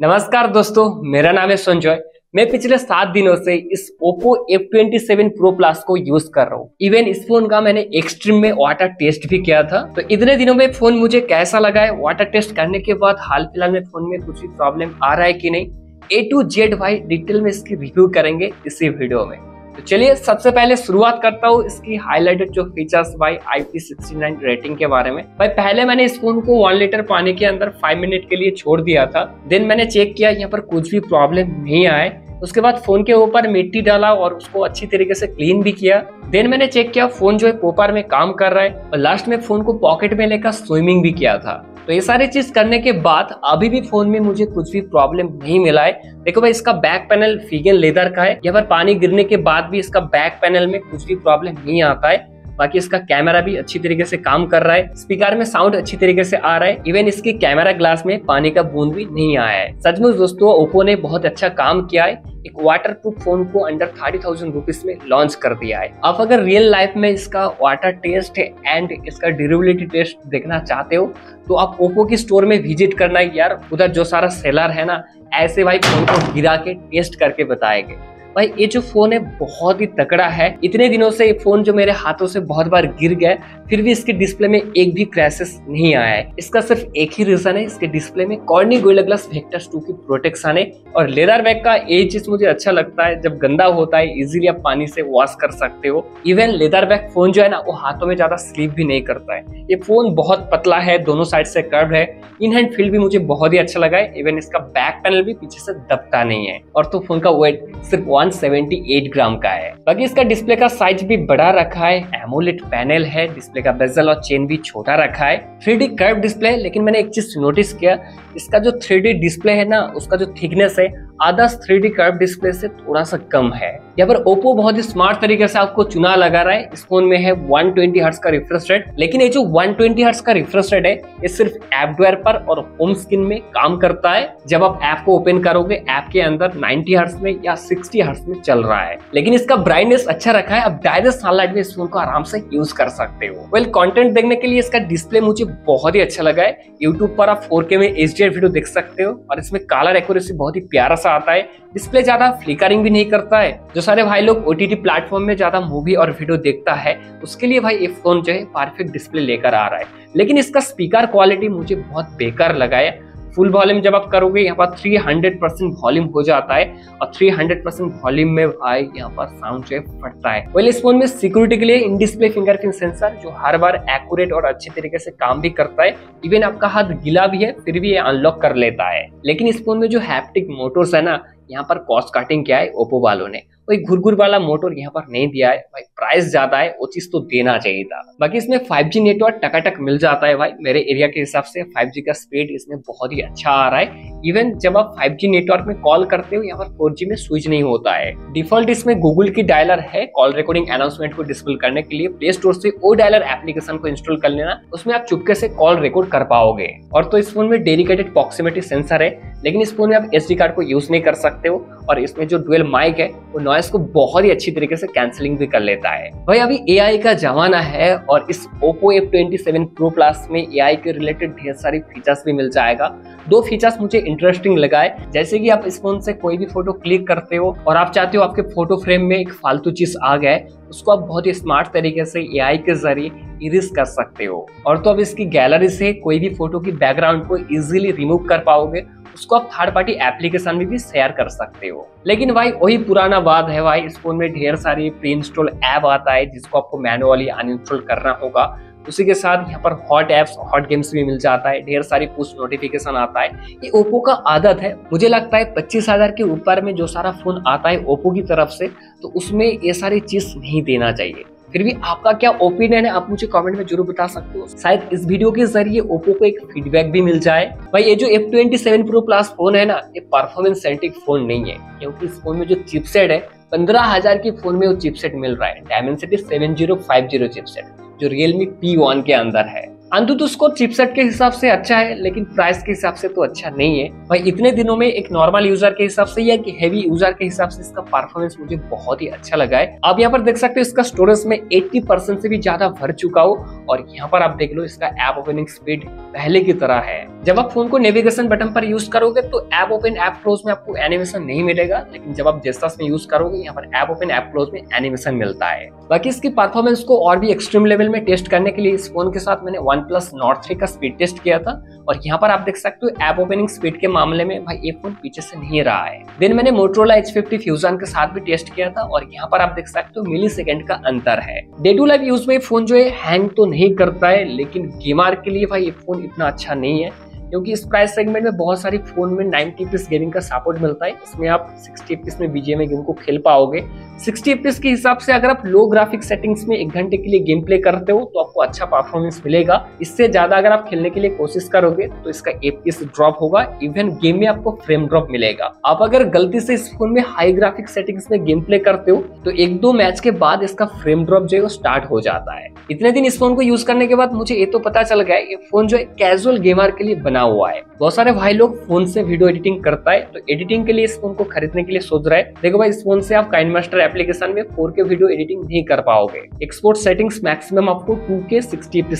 नमस्कार दोस्तों, मेरा नाम है संजय। मैं पिछले सात दिनों से इस Oppo F27 Pro Plus को यूज़ कर रहा हूँ। इवन इस फ़ोन का मैंने एक्सट्रीम में वाटर टेस्ट भी किया था। तो इतने दिनों में फ़ोन मुझे कैसा लगा है? वाटर टेस्ट करने के बाद हाल फ़िलहाल में फ़ोन में कुछ भी प्रॉब्लम आ रहा है कि नहीं? ए टू जेड वाई डिटेल में इसकी रिव्यू करेंगे इसी वीडियो में। तो चलिए सबसे पहले शुरुआत करता हूँ इसकी हाईलाइटेड जो फीचर्स बाई IP69 रेटिंग के बारे में। भाई, पहले मैंने इस फ़ोन को वन लीटर पानी के अंदर फाइव मिनट के लिए छोड़ दिया था। देन मैंने चेक किया, यहाँ पर कुछ भी प्रॉब्लम नहीं आए। उसके बाद फ़ोन के ऊपर मिट्टी डाला और उसको अच्छी तरीके से क्लीन भी किया। देन मैंने चेक किया फ़ोन जो है पोपार में काम कर रहा है। और लास्ट में फ़ोन को पॉकेट में लेकर स्विमिंग भी किया था। तो ये सारी चीज़ करने के बाद अभी भी फ़ोन में मुझे कुछ भी प्रॉब्लम नहीं मिला है। देखो भाई, इसका बैक पैनल फीगन लेदर का है। यहाँ पर पानी गिरने के बाद भी इसका बैक पैनल में कुछ भी प्रॉब्लम नहीं आता है। बाकी इसका कैमरा भी अच्छी तरीके से काम कर रहा है। स्पीकर में साउंड अच्छी तरीके से आ रहा है। इवन इसके कैमरा ग्लास में पानी का बूंद भी नहीं आया है। सचमुच दोस्तों ओप्पो ने बहुत अच्छा काम किया है। एक वाटर प्रूफ फ़ोन को अंडर थर्टी थाउज़ेंड रुपीज़ में लॉन्च कर दिया है। आप अगर रियल लाइफ में इसका वाटर टेस्ट एंड इसका ड्यूरेबिलिटी टेस्ट देखना चाहते हो तो आप ओप्पो की स्टोर में विज़िट करना है यार। उधर जो सारा सेलर है ना, ऐसे भाई फ़ोन को गिरा के टेस्ट करके बताएँगे। भाई, ये जो फ़ोन है, बहुत ही तकड़ा है। इतने दिनों से ये फ़ोन जो मेरे हाथों से बहुत बार गिर गया फिर भी इसके डिस्प्ले में एक भी क्रैसेस नहीं आया है। इसका सिर्फ़ एक ही रीजन है, इसके डिस्प्ले में Corning Gorilla glass Victus two की प्रोटेक्शन है और लेदर बैग का ये चीज़ मुझे अच्छा लगता है, जब गंदा होता है इजिली आप पानी से वॉश कर सकते हो। इवन लेदर बैग फ़ोन जो है ना, वो हाथों में ज़्यादा स्लीप भी नहीं करता है। ये फ़ोन बहुत पतला है, दोनों साइड से कर्व है। इन हैंड फील भी मुझे बहुत ही अच्छा लगा है। इवन इसका बैक पैनल भी पीछे से दबता नहीं है। और तो फ़ोन का वेट सिर्फ़ वन 178 ग्राम का है। बाकी इसका डिस्प्ले का साइज़ भी बड़ा रखा है। एमोलेट पैनल है डिस्प्ले का बेजल और चेन भी छोटा रखा है। थ्री कर्व डिस्प्ले लेकिन मैंने एक चीज़ नोटिस किया, इसका जो थ्री डिस्प्ले है ना, उसका जो थिकनेस है आदर्श थ्री डी कर्व डिस्प्ले से थोड़ा सा कम है। यहाँ पर ओप्पो बहुत ही स्मार्ट तरीके से आपको चुना लगा रहा है। इस फ़ोन में है 120 ट्वेंटी का रिफ्रेश रेट लेकिन ये जो 120 ट्वेंटी का रिफ्रेश रेट है, ये सिर्फ़ एपवेयर पर और होम स्क्रीन में काम करता है। जब आप ऐप को ओपन करोगे ऐप के अंदर 90 हर्ट्स में या 60 हर्ट्स में चल रहा है। लेकिन इसका ब्राइटनेस अच्छा रखा है। अब डायरेक्ट सनलाइट में इस फ़ोन को आराम से यूज़ कर सकते हो। वेल कंटेंट देखने के लिए इसका डिस्प्ले मुझे बहुत ही अच्छा लगा है। यूट्यूब पर आप फोर में एच वीडियो देख सकते हो। और इसमें कलर एक्यूरेसी बहुत ही प्यारा सा आता है। डिस्प्ले ज़्यादा फ्लिकरिंग भी नहीं करता है। जो सारे भाई लोग ओटीटी प्लेटफॉर्म में ज़्यादा मूवी और वीडियो देखता है, उसके लिए भाई ये फ़ोन जो है परफेक्ट डिस्प्ले लेकर आ रहा है। लेकिन इसका स्पीकर क्वालिटी मुझे बहुत बेकार लगा है। फुल वॉल्यूम जब आप करोगे, यहाँ पर 300 परसेंट वॉल्यूम हो जाता है और 300 परसेंट वॉल्यूम में भाई यहाँ पर साउंड जो फटता है। वेल इस फ़ोन में सिक्योरिटी के लिए इन डिस्प्ले फिंगरप्रिंट सेंसर जो हर बार एक्यूरेट और अच्छे तरीके से काम भी करता है इवन आपका हाथ गीला भी है, फिर भी ये अनलॉक कर लेता है। लेकिन इस फ़ोन में जो हैप्टिक मोटर्स है ना यहाँ पर कॉस्ट कटिंग किया है ओप्पो वालों ने। वही घुरघुर वाला मोटर यहाँ पर नहीं दिया है। भाई प्राइस ज़्यादा है, वो चीज़ तो देना चाहिए था। बाकी इसमें 5G नेटवर्क टकाटक मिल जाता है भाई, मेरे एरिया के हिसाब से 5G का स्पीड इसमें बहुत ही अच्छा आ रहा है। इवन जब आप 5G नेटवर्क में कॉल करते हो, यहाँ पर 4G में स्विच नहीं होता है। डिफ़ॉल्ट इसमें गूगल की डायलर है कॉल रिकॉर्डिंग अनाउंसमेंट को डिस्प्ले करने के लिए। प्ले स्टोर से ओ डायलर एप्लीकेशन को इंस्टॉल कर लेना, उसमें आप चुपके से कॉल रिकॉर्ड कर पाओगे। और तो इस फ़ोन में डेडिकेटेड प्रॉक्सिमिटी सेंसर है। लेकिन इस फ़ोन में आप एसडी कार्ड को यूज़ नहीं कर सकते हो, और इसमें जो डुअल माइक है, वो नॉइस को बहुत ही अच्छी तरीके से कैंसिलिंग भी कर लेता है। भाई, अभी एआई का जमाना है, और इस Oppo F27 प्रो Plus में एआई के रिलेटेड ढेर सारी फीचर्स भी मिल जाएगा। दो फीचर्स मुझे इंटरेस्टिंग लगा है। जैसे कि आप इस फ़ोन से कोई भी फ़ोटो क्लिक करते हो, और आप चाहते हो आपके फ़ोटो फ्रेम में एक फालतू चीज़ आ गया उसको आप बहुत ही स्मार्ट तरीके से एआई के ज़रिए इरिस कर सकते हो। और तो अब इसकी गैलरी से कोई भी फ़ोटो की बैकग्राउंड को इजिली रिमूव कर पाओगे उसको आप थर्ड पार्टी एप्लीकेशन में भी शेयर कर सकते हो। लेकिन भाई, वही पुराना बात है भाई, इस फ़ोन में ढेर सारी प्री इंस्टॉल ऐप आता है, जिसको आपको मैनुअली अनइंस्टॉल करना होगा। उसी के साथ यहाँ पर हॉट एप्स हॉट गेम्स भी मिल जाता है, ढेर सारी पुश नोटिफिकेशन आता है। ये ओप्पो का आदत है। मुझे लगता है पच्चीस हज़ार के ऊपर में जो सारा फ़ोन आता है ओप्पो की तरफ़ से तो उसमें ये सारी चीज़ नहीं देना चाहिए। फिर भी आपका क्या ओपिनियन है, आप मुझे कमेंट में ज़रूर बता सकते हो। शायद इस वीडियो के ज़रिए ओप्पो को एक फीडबैक भी मिल जाए। भाई, ये जो F twenty seven Pro Plus phone है ना, ये परफॉर्मेंस सेंट्रिक फ़ोन नहीं है, क्योंकि इस फ़ोन में जो चिपसेट है, पंद्रह हज़ार के फ़ोन में वो चिपसेट मिल रहा है। Dimensity seven zero five zero chipset जो रियलमी पी वन के अंदर है। अंतुत उसको चिपसेट के हिसाब से अच्छा है, लेकिन प्राइस के हिसाब से तो अच्छा नहीं है। भाई, इतने दिनों में एक नॉर्मल यूज़र के हिसाब से या कि हैवी यूज़र के हिसाब से इसका परफॉर्मेंस मुझे बहुत ही अच्छा लगा है। आप यहाँ पर देख सकते हो इसका स्टोरेज में 80 परसेंट से भी ज़्यादा भर चुका हो, और यहाँ पर आप देख लो इसका ऐप ओपनिंग स्पीड पहले की तरह है। जब आप फ़ोन को नेविगेशन बटन पर यूज़ करोगे तो ऐप ओपन ऐप क्लोज में आपको एनिमेशन नहीं मिलेगा, लेकिन जब आप जेस्टस में यूज़ करोगे, यहाँ पर ऐप ओपन ऐप क्लोज में एनिमेशन मिलता है। बाकी इसकी परफॉर्मेंस को और भी एक्सट्रीम लेवल में टेस्ट करने के लिए इस फ़ोन के साथ मैंने वन प्लस नॉट थ्री का स्पीड टेस्ट किया था और यहाँ पर आप देख सकते हो ऐप ओपनिंग स्पीड के मामले में भाई ये फ़ोन पीछे से नहीं रहा है। देन मैंने मोटरोला एच फिफ्टी फ्यूजन के साथ भी टेस्ट किया था और यहाँ पर आप देख सकते हो मिली सेकेंड का अंतर है। डे टू लाइफ यूज़ में फ़ोन जो है हैंग तो नहीं करता है, लेकिन गेमार के लिए भाई ये फ़ोन इतना अच्छा नहीं है। क्योंकि इस प्राइस सेगमेंट में बहुत सारी फ़ोन में 90 पीस गेमिंग का सपोर्ट मिलता है। इसमें आप 60 पीस में बीजेएम गेम को खेल पाओगे। 60 पीस के हिसाब से अगर आप लो ग्राफिक सेटिंग्स में एक घंटे के लिए गेम प्ले करते हो तो आपको अच्छा परफॉर्मेंस मिलेगा। इससे ज़्यादा अगर आप खेलने के लिए कोशिश करोगे तो इसका एपीएस ड्रॉप होगा। इवन गेम में आपको फ्रेम ड्रॉप मिलेगा। आप अगर गलती से इस फ़ोन में हाई ग्राफिक सेटिंग्स में गेम प्ले करते हो तो एक दो मैच के बाद इसका फ्रेम ड्रॉप जो है वो स्टार्ट हो जाता है। इतने दिन इस फ़ोन को यूज़ करने के बाद मुझे ये तो पता चल गया ये फ़ोन जो है कैजुअल गेमर के लिए बना हुआ है। बहुत सारे भाई लोग फ़ोन से वीडियो एडिटिंग करता है तो एडिटिंग के लिए इस फ़ोन को खरीदने के लिए सोच रहा है। देखो भाई, इस फ़ोन से आप काइन मास्टर एप्लीकेशन में फोर के वीडियो एडिटिंग नहीं कर पाओगे। एक्सपोर्ट सेटिंग्स मैक्सिमम आपको टू के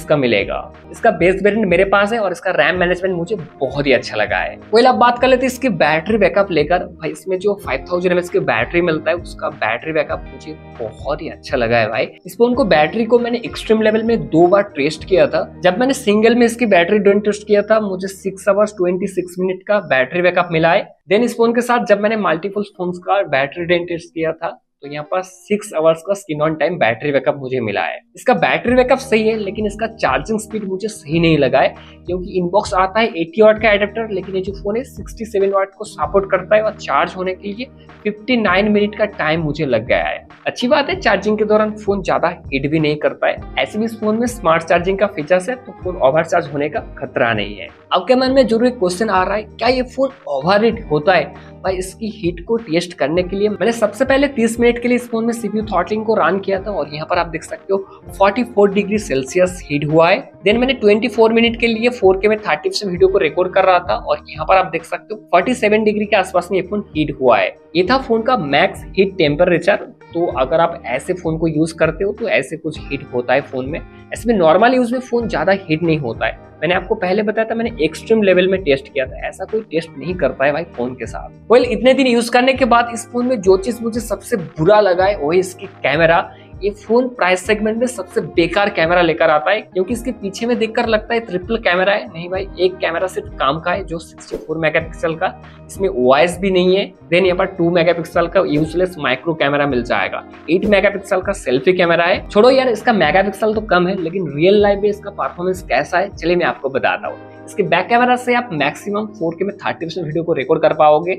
का मिलेगा। इसका बेस वेरियंट मेरे पास है और इसका रैम मैनेजमेंट मुझे बहुत ही अच्छा लगा है। वही आप बात कर लेते इसकी बैटरी बैकअप लेकर। भाई, इसमें जो फाइव थाउज़ेंड की बैटरी मिलता है, उसका बैटरी बैकअप मुझे बहुत ही अच्छा लगा है भाई। इस फ़ोन को बैटरी को मैंने एक्सट्रीम लेवल में दो बार टेस्ट किया था। जब मैंने सिंगल में इसकी बैटरी ड्रेन टेस्ट किया था, मुझे six hours twenty six minute का बैटरी बैकअप मिला है। देन इस फ़ोन के साथ जब मैंने मल्टीपल फ़ोन का बैटरी डेंटेस्ट किया था तो यहाँ पर सिक्स आवर्स का screen on time battery backup मुझे मिला है। इसका बैटरी बैकअप सही है, लेकिन इसका चार्जिंग स्पीड मुझे सही नहीं लगा है, क्योंकि इनबॉक्स आता है 80 वाट का एडेप्टर लेकिन ये जो फ़ोन है 67 वाट को सपोर्ट करता है और चार्ज होने के लिए 59 मिनट का टाइम मुझे लग गया है। अच्छी बात है चार्जिंग के दौरान फ़ोन ज़्यादा हीट भी नहीं करता है। ऐसे भी इस फ़ोन में स्मार्ट चार्जिंग का फीचर्स है तो फ़ोन ओवर चार्ज होने का खतरा नहीं है। क्या मन में ज़रूर क्वेश्चन आ रहा है, क्या ये फ़ोन ओवर होता है? भाई, इसकी हीट को टेस्ट करने के लिए मैंने सबसे पहले 30 मिनट के लिए इस फ़ोन में सीपीयू थॉटलिंग को रन किया था और यहाँ पर आप देख सकते हो 44 डिग्री सेल्सियस हीट हुआ है। देन मैंने 24 मिनट के लिए 4K में 30 से वीडियो को रिकॉर्ड कर रहा था और यहाँ पर आप देख सकते हो 47 डिग्री के आसपास में ये फ़ोन हीट हुआ है। ये था फ़ोन का मैक्स हीट टेम्परेचर तो अगर आप ऐसे फ़ोन को यूज़ करते हो तो ऐसे कुछ हीट होता है फ़ोन में। ऐसे में नॉर्मल यूज़ में फ़ोन ज़्यादा हीट नहीं होता है। मैंने आपको पहले बताया था मैंने एक्सट्रीम लेवल में टेस्ट किया था। ऐसा कोई टेस्ट नहीं करता है भाई फ़ोन के साथ। वेल well, इतने दिन यूज़ करने के बाद इस फ़ोन में जो चीज़ मुझे सबसे बुरा लगा है वही इसकी कैमरा ये फ़ोन प्राइस सेगमेंट में सबसे बेकार कैमरा लेकर आता है, क्योंकि इसके पीछे में देखकर लगता है ट्रिपल कैमरा है। नहीं भाई, एक कैमरा सिर्फ़ काम का है, जो 64 मेगापिक्सल का, इसमें वॉइस भी नहीं है। देन यहाँ पर 2 मेगापिक्सल का यूजलेस माइक्रो कैमरा मिल जाएगा। 8 मेगापिक्सल का सेल्फी कैमरा है। छोड़ो यार, इसका मेगापिक्सल तो कम है, लेकिन रियल लाइफ में इसका परफॉर्मेंस कैसा है, चलिए मैं आपको बताता हूँ। इसके बैक कैमरा से आप मैक्सिमम 4K में 30 परसेंट वीडियो को रिकॉर्ड कर पाओगे।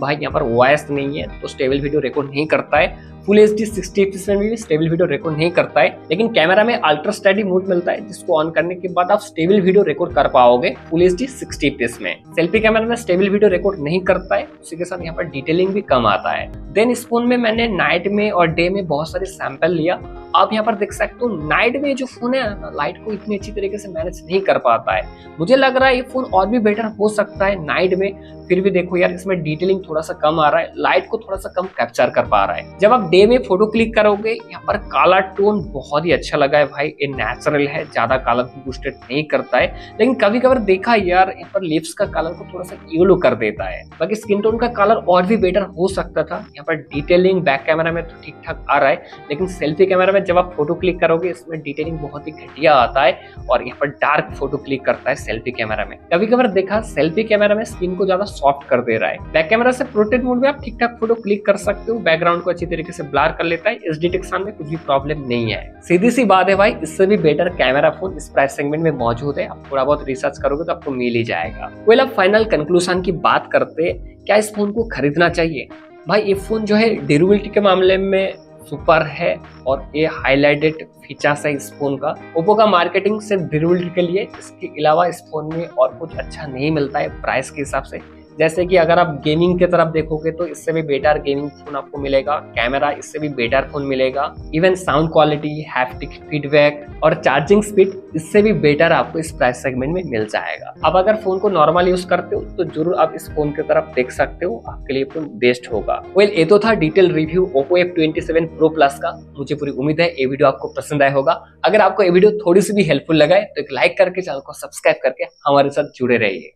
भाई, यहाँ पर वॉइस नहीं है तो स्टेबल वीडियो रिकॉर्ड नहीं करता है। फुल एच डी सिक्सटी में भी स्टेबल वीडियो रिकॉर्ड नहीं करता है लेकिन कैमरा में अल्ट्रा स्टडी मोड मिलता है, जिसको ऑन करने के बाद आप स्टेबल वीडियो रिकॉर्ड कर पाओगे फुल एच डी सिक्सटी में। सेल्फी कैमरा में स्टेबल वीडियो रिकॉर्ड नहीं करता है उसी के साथ यहाँ पर डिटेलिंग भी कम आता है। देन इस फ़ोन में मैंने नाइट में और डे में बहुत सारे सैंपल लिया। आप यहाँ पर देख सकते हो नाइट में जो फ़ोन है लाइट को इतनी अच्छी तरीके से मैनेज नहीं कर पाता है। मुझे लग रहा है ये फ़ोन और भी बेटर हो सकता है नाइट में। फिर भी देखो यार, इसमें डिटेलिंग थोड़ा सा कम आ रहा है लाइट को थोड़ा सा कम कैप्चर कर पा रहा है। जब आप डे में फ़ोटो क्लिक करोगे, यहाँ पर काला टोन बहुत ही अच्छा लगा है भाई। ये नेचुरल है, ज़्यादा कलर को बूस्टेड नहीं करता है। लेकिन कभी कभी देखा यार, यहाँ पर लिप्स का कलर को थोड़ा सा येलो कर देता है। बाकी स्किन टोन का कलर और भी बेटर हो सकता था। यहाँ पर डिटेलिंग बैक कैमरा में तो ठीक ठाक आ रहा है, लेकिन सेल्फी कैमरा में जब आप फ़ोटो क्लिक करोगे, इसमें डिटेलिंग बहुत ही घटिया आता है और यहाँ पर डार्क फ़ोटो क्लिक करता है सेल्फी कैमरा में। कभी कभी देखा सेल्फी कैमरा में स्किन को ज़्यादा सॉफ्ट कर दे रहा है। बैक कैमरा से प्रोटेक्ट मोड में आप ठीक ठाक फ़ोटो क्लिक कर सकते हो। बैकग्राउंड को अच्छी तरीके से ब्लार कर लेता है एस डी में कुछ भी प्रॉब्लम नहीं है। सीधी सी बात है भाई, इससे भी बेटर कैमरा फ़ोन इस प्राइस सेगमेंट में मौजूद है। आप थोड़ा बहुत रिसर्च करोगे तो आपको मिल ही जाएगा। वेल अब फाइनल कंक्लूजन की बात करते, क्या इस फ़ोन को खरीदना चाहिए? भाई, ये फ़ोन जो है ड्यूरेबिलिटी के मामले में सुपर है और ये हाईलाइटेड फीचर्स है इस फ़ोन का। ओप्पो का मार्केटिंग सिर्फ़ ड्यूरेबिलिटी के लिए, इसके अलावा इस फ़ोन में और कुछ अच्छा नहीं मिलता है प्राइस के हिसाब से। जैसे कि अगर आप गेमिंग की तरफ़ देखोगे तो इससे भी बेटर गेमिंग फ़ोन आपको मिलेगा कैमरा इससे भी बेटर फ़ोन मिलेगा even sound quality haptic feedback और चार्जिंग स्पीड इससे भी बेटर आपको इस प्राइस सेगमेंट में मिल जाएगा। अब अगर फ़ोन को नॉर्मल यूज़ करते हो तो ज़रूर आप इस फ़ोन की तरफ़ देख सकते हो आपके लिए फ़ोन बेस्ट होगा। वेल well, ये तो था detail review Oppo F twenty seven Pro Plus का। मुझे पूरी उम्मीद है ये वीडियो आपको पसंद आया होगा। अगर आपको ये वीडियो थोड़ी सी भी हेल्पफुल लगा है तो एक लाइक करके चैनल को सब्सक्राइब करके हमारे साथ जुड़े रहिए।